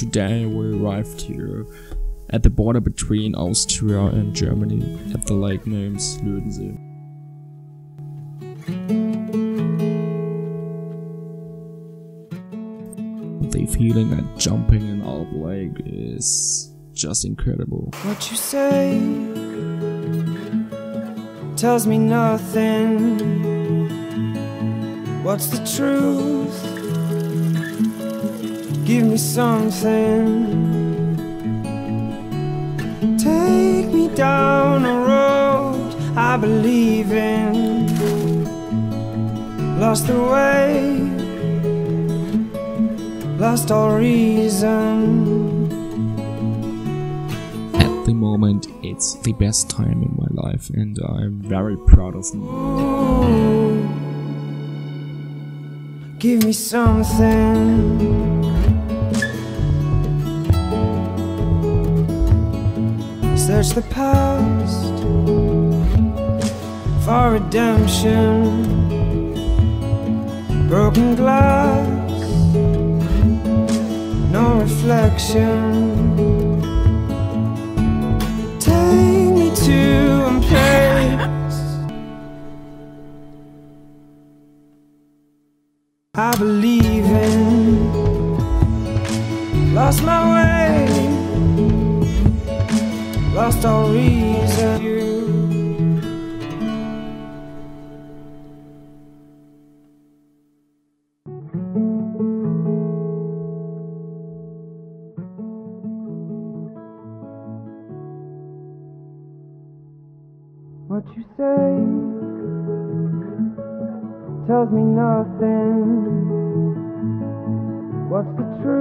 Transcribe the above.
today we arrived here at the border between Austria and Germany at the lake named Lödensee. The feeling at jumping in our lake is just incredible. What you say tells me nothing. What's the truth? Give me something. Take me down a road I believe in. Lost the way, lost all reason. At the moment, it's the best time in my life, and I'm very proud of me. Give me something. Search the past for redemption. Broken glass, no reflection. Take me to a place I believe in. Lost my way, lost all reason. You. What you say tells me nothing. What's the truth?